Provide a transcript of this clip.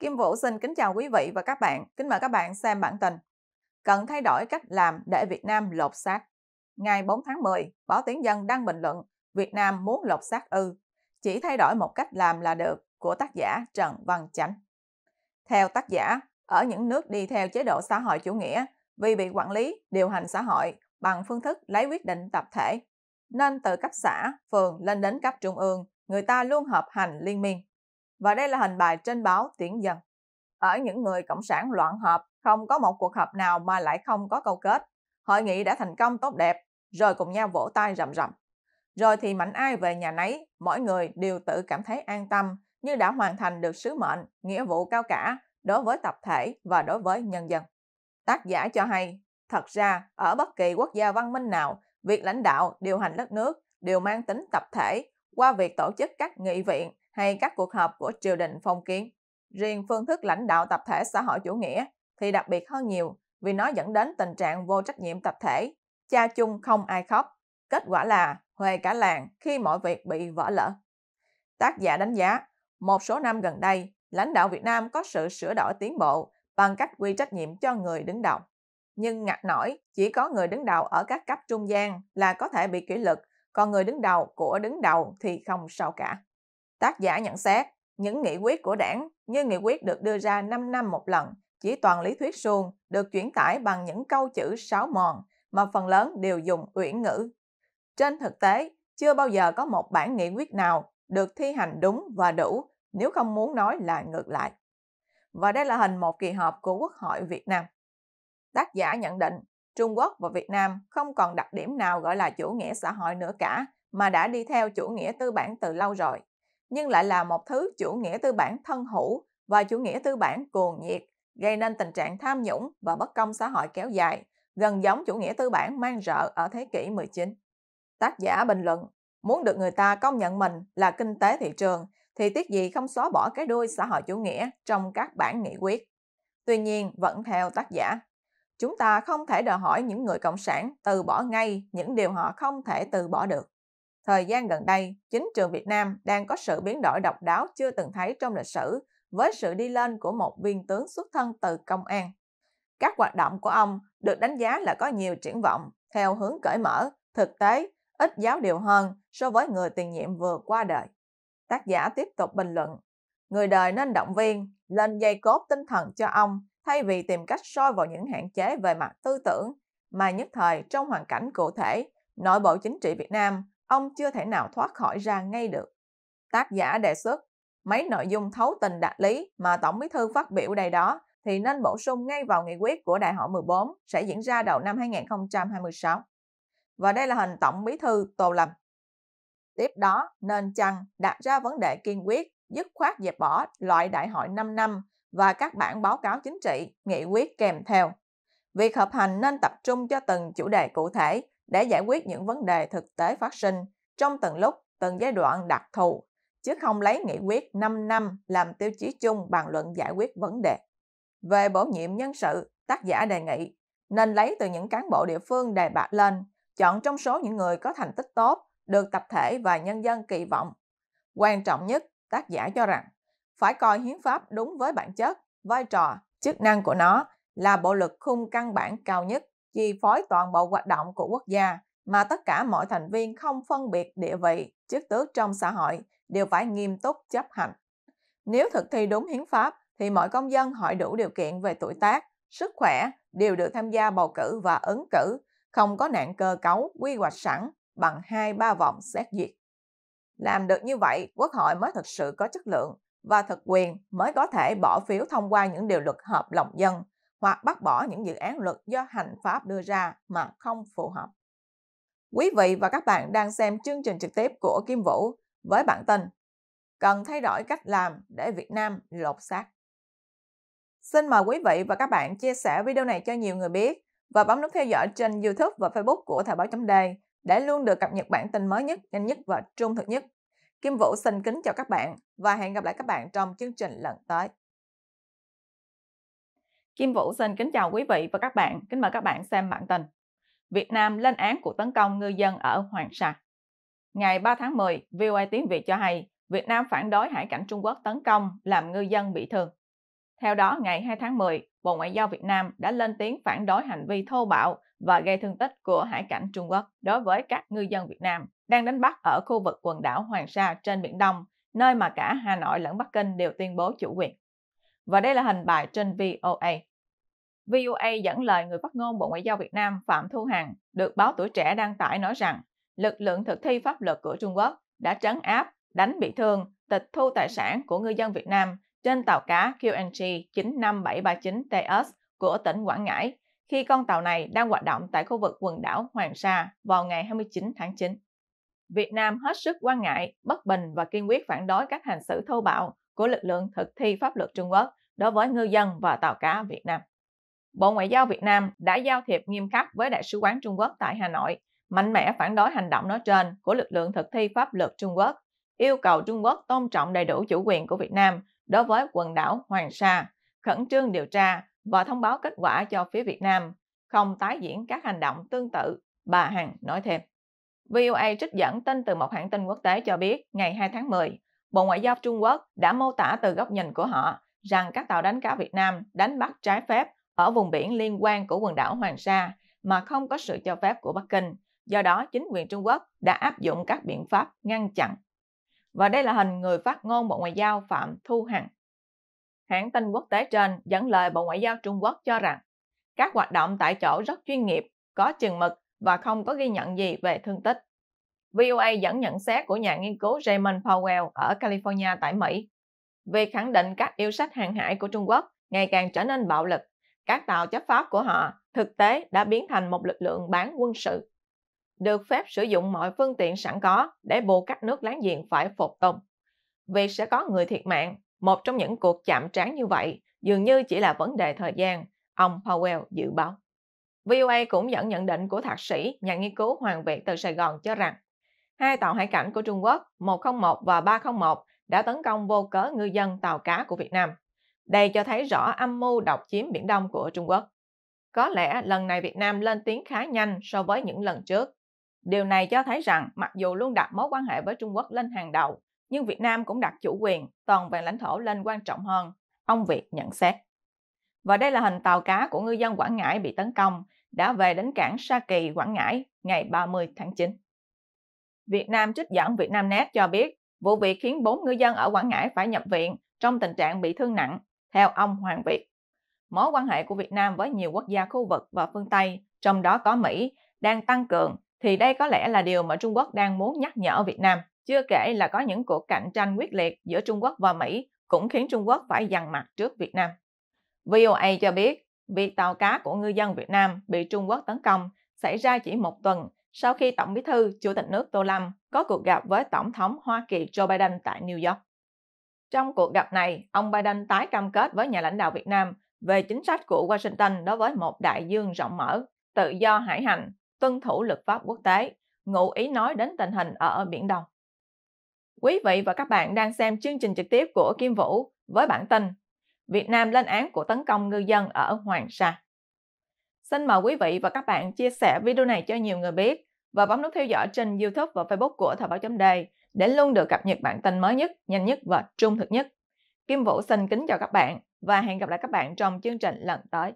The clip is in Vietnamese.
Kim Vũ xin kính chào quý vị và các bạn. Kính mời các bạn xem bản tin. Cần thay đổi cách làm để Việt Nam lột xác. Ngày 4 tháng 10, Báo Tiếng Dân đăng bình luận Việt Nam muốn lột xác ư. Chỉ thay đổi một cách làm là được của tác giả Trần Văn Chánh. Theo tác giả, ở những nước đi theo chế độ xã hội chủ nghĩa, vì bị quản lý, điều hành xã hội bằng phương thức lấy quyết định tập thể, nên từ cấp xã, phường lên đến cấp trung ương, người ta luôn hợp hành liên miên. Và đây là hình bài trên báo tuyển Dân. Ở những người cộng sản loạn họp, không có một cuộc họp nào mà lại không có câu kết. Hội nghị đã thành công tốt đẹp, rồi cùng nhau vỗ tay rầm rầm. Rồi thì mạnh ai về nhà nấy, mỗi người đều tự cảm thấy an tâm như đã hoàn thành được sứ mệnh, nghĩa vụ cao cả đối với tập thể và đối với nhân dân. Tác giả cho hay, thật ra ở bất kỳ quốc gia văn minh nào, việc lãnh đạo, điều hành đất nước đều mang tính tập thể qua việc tổ chức các nghị viện hay các cuộc họp của triều đình phong kiến. Riêng phương thức lãnh đạo tập thể xã hội chủ nghĩa thì đặc biệt hơn nhiều vì nó dẫn đến tình trạng vô trách nhiệm tập thể, cha chung không ai khóc. Kết quả là huề cả làng khi mọi việc bị vỡ lỡ. Tác giả đánh giá, một số năm gần đây, lãnh đạo Việt Nam có sự sửa đổi tiến bộ bằng cách quy trách nhiệm cho người đứng đầu. Nhưng ngặt nổi, chỉ có người đứng đầu ở các cấp trung gian là có thể bị kỷ luật, còn người đứng đầu của đứng đầu thì không sao cả. Tác giả nhận xét, những nghị quyết của đảng như nghị quyết được đưa ra 5 năm một lần, chỉ toàn lý thuyết suông, được chuyển tải bằng những câu chữ sáo mòn mà phần lớn đều dùng uyển ngữ. Trên thực tế, chưa bao giờ có một bản nghị quyết nào được thi hành đúng và đủ, nếu không muốn nói là ngược lại. Và đây là hình một kỳ họp của Quốc hội Việt Nam. Tác giả nhận định, Trung Quốc và Việt Nam không còn đặc điểm nào gọi là chủ nghĩa xã hội nữa cả, mà đã đi theo chủ nghĩa tư bản từ lâu rồi nhưng lại là một thứ chủ nghĩa tư bản thân hữu và chủ nghĩa tư bản cuồng nhiệt, gây nên tình trạng tham nhũng và bất công xã hội kéo dài, gần giống chủ nghĩa tư bản mang rợ ở thế kỷ 19. Tác giả bình luận, muốn được người ta công nhận mình là kinh tế thị trường thì tiếc gì không xóa bỏ cái đuôi xã hội chủ nghĩa trong các bản nghị quyết. Tuy nhiên, vẫn theo tác giả, chúng ta không thể đòi hỏi những người cộng sản từ bỏ ngay những điều họ không thể từ bỏ được. Thời gian gần đây, chính trường Việt Nam đang có sự biến đổi độc đáo chưa từng thấy trong lịch sử với sự đi lên của một viên tướng xuất thân từ công an. Các hoạt động của ông được đánh giá là có nhiều triển vọng theo hướng cởi mở, thực tế, ít giáo điều hơn so với người tiền nhiệm vừa qua đời. Tác giả tiếp tục bình luận, người đời nên động viên, lên dây cốt tinh thần cho ông thay vì tìm cách soi vào những hạn chế về mặt tư tưởng mà nhất thời trong hoàn cảnh cụ thể, nội bộ chính trị Việt Nam ông chưa thể nào thoát khỏi ra ngay được. Tác giả đề xuất mấy nội dung thấu tình đạt lý mà Tổng bí thư phát biểu đây đó thì nên bổ sung ngay vào nghị quyết của Đại hội 14 sẽ diễn ra đầu năm 2026. Và đây là hình Tổng bí thư Tô Lâm. Tiếp đó, nên chăng đặt ra vấn đề kiên quyết, dứt khoát dẹp bỏ loại đại hội 5 năm và các bản báo cáo chính trị, nghị quyết kèm theo. Việc hợp hành nên tập trung cho từng chủ đề cụ thể để giải quyết những vấn đề thực tế phát sinh trong từng lúc, từng giai đoạn đặc thù, chứ không lấy nghị quyết 5 năm làm tiêu chí chung bàn luận giải quyết vấn đề. Về bổ nhiệm nhân sự, tác giả đề nghị nên lấy từ những cán bộ địa phương đề bạt lên, chọn trong số những người có thành tích tốt, được tập thể và nhân dân kỳ vọng. Quan trọng nhất, tác giả cho rằng phải coi hiến pháp đúng với bản chất, vai trò, chức năng của nó là bộ lực khung căn bản cao nhất chi phối toàn bộ hoạt động của quốc gia mà tất cả mọi thành viên không phân biệt địa vị, chức tước trong xã hội đều phải nghiêm túc chấp hành. Nếu thực thi đúng hiến pháp thì mọi công dân hỏi đủ điều kiện về tuổi tác, sức khỏe đều được tham gia bầu cử và ứng cử, không có nạn cơ cấu quy hoạch sẵn bằng hai ba vòng xét duyệt. Làm được như vậy, quốc hội mới thực sự có chất lượng và thực quyền mới có thể bỏ phiếu thông qua những điều luật hợp lòng dân hoặc bác bỏ những dự án luật do hành pháp đưa ra mà không phù hợp. Quý vị và các bạn đang xem chương trình trực tiếp của Kim Vũ với bản tin Cần thay đổi cách làm để Việt Nam lột xác. Xin mời quý vị và các bạn chia sẻ video này cho nhiều người biết và bấm nút theo dõi trên YouTube và Facebook của Thời báo chấm Đề để luôn được cập nhật bản tin mới nhất, nhanh nhất và trung thực nhất. Kim Vũ xin kính chào các bạn và hẹn gặp lại các bạn trong chương trình lần tới. Kim Vũ xin kính chào quý vị và các bạn. Kính mời các bạn xem bản tin. Việt Nam lên án cuộc tấn công ngư dân ở Hoàng Sa. Ngày 3 tháng 10, VOA Tiếng Việt cho hay Việt Nam phản đối hải cảnh Trung Quốc tấn công làm ngư dân bị thương. Theo đó, ngày 2 tháng 10, Bộ Ngoại giao Việt Nam đã lên tiếng phản đối hành vi thô bạo và gây thương tích của hải cảnh Trung Quốc đối với các ngư dân Việt Nam đang đánh bắt ở khu vực quần đảo Hoàng Sa trên Biển Đông, nơi mà cả Hà Nội lẫn Bắc Kinh đều tuyên bố chủ quyền. Và đây là hình bài trên VOA. VOA dẫn lời người phát ngôn Bộ Ngoại giao Việt Nam Phạm Thu Hằng được báo Tuổi Trẻ đăng tải nói rằng lực lượng thực thi pháp luật của Trung Quốc đã trấn áp, đánh bị thương, tịch thu tài sản của ngư dân Việt Nam trên tàu cá QNG 95739TS của tỉnh Quảng Ngãi khi con tàu này đang hoạt động tại khu vực quần đảo Hoàng Sa vào ngày 29 tháng 9. Việt Nam hết sức quan ngại, bất bình và kiên quyết phản đối các hành xử thô bạo của lực lượng thực thi pháp luật Trung Quốc đối với ngư dân và tàu cá Việt Nam. Bộ Ngoại giao Việt Nam đã giao thiệp nghiêm khắc với Đại sứ quán Trung Quốc tại Hà Nội, mạnh mẽ phản đối hành động nói trên của lực lượng thực thi pháp luật Trung Quốc, yêu cầu Trung Quốc tôn trọng đầy đủ chủ quyền của Việt Nam đối với quần đảo Hoàng Sa, khẩn trương điều tra và thông báo kết quả cho phía Việt Nam, không tái diễn các hành động tương tự, bà Hằng nói thêm. VOA trích dẫn tin từ một hãng tin quốc tế cho biết ngày 2 tháng 10, Bộ Ngoại giao Trung Quốc đã mô tả từ góc nhìn của họ rằng các tàu đánh cá Việt Nam đánh bắt trái phép ở vùng biển liên quan của quần đảo Hoàng Sa mà không có sự cho phép của Bắc Kinh. Do đó, chính quyền Trung Quốc đã áp dụng các biện pháp ngăn chặn. Và đây là hình người phát ngôn Bộ Ngoại giao Phạm Thu Hằng. Hãng tin quốc tế trên dẫn lời Bộ Ngoại giao Trung Quốc cho rằng các hoạt động tại chỗ rất chuyên nghiệp, có chừng mực và không có ghi nhận gì về thương tích. VOA dẫn nhận xét của nhà nghiên cứu Raymond Powell ở California tại Mỹ. về khẳng định các yêu sách hàng hải của Trung Quốc ngày càng trở nên bạo lực, các tàu chấp pháp của họ thực tế đã biến thành một lực lượng bán quân sự. Được phép sử dụng mọi phương tiện sẵn có để buộc các nước láng giềng phải phục tùng. Việc sẽ có người thiệt mạng, một trong những cuộc chạm trán như vậy dường như chỉ là vấn đề thời gian, ông Powell dự báo. VOA cũng dẫn nhận định của thạc sĩ, nhà nghiên cứu Hoàng Việt từ Sài Gòn cho rằng hai tàu hải cảnh của Trung Quốc 101 và 301 đã tấn công vô cớ ngư dân tàu cá của Việt Nam. Đây cho thấy rõ âm mưu độc chiếm Biển Đông của Trung Quốc. Có lẽ lần này Việt Nam lên tiếng khá nhanh so với những lần trước. Điều này cho thấy rằng mặc dù luôn đặt mối quan hệ với Trung Quốc lên hàng đầu, nhưng Việt Nam cũng đặt chủ quyền, toàn vẹn lãnh thổ lên quan trọng hơn. Ông Việt nhận xét. Và đây là hình tàu cá của ngư dân Quảng Ngãi bị tấn công, đã về đến cảng Sa Kỳ, Quảng Ngãi ngày 30 tháng 9. Việt Nam trích dẫn Vietnamnet cho biết vụ việc khiến 4 ngư dân ở Quảng Ngãi phải nhập viện trong tình trạng bị thương nặng, theo ông Hoàng Việt. Mối quan hệ của Việt Nam với nhiều quốc gia khu vực và phương Tây, trong đó có Mỹ, đang tăng cường, thì đây có lẽ là điều mà Trung Quốc đang muốn nhắc nhở Việt Nam. Chưa kể là có những cuộc cạnh tranh quyết liệt giữa Trung Quốc và Mỹ cũng khiến Trung Quốc phải dằn mặt trước Việt Nam. VOA cho biết, việc tàu cá của ngư dân Việt Nam bị Trung Quốc tấn công xảy ra chỉ một tuần sau khi Tổng bí thư Chủ tịch nước Tô Lâm có cuộc gặp với Tổng thống Hoa Kỳ Joe Biden tại New York. Trong cuộc gặp này, ông Biden tái cam kết với nhà lãnh đạo Việt Nam về chính sách của Washington đối với một đại dương rộng mở, tự do hải hành, tuân thủ luật pháp quốc tế, ngụ ý nói đến tình hình ở Biển Đông. Quý vị và các bạn đang xem chương trình trực tiếp của Kim Vũ với bản tin Việt Nam lên án cuộc tấn công ngư dân ở Hoàng Sa. Xin mời quý vị và các bạn chia sẻ video này cho nhiều người biết và bấm nút theo dõi trên YouTube và Facebook của Thời báo chấm Đề để luôn được cập nhật bản tin mới nhất, nhanh nhất và trung thực nhất. Kim Vũ xin kính chào các bạn và hẹn gặp lại các bạn trong chương trình lần tới.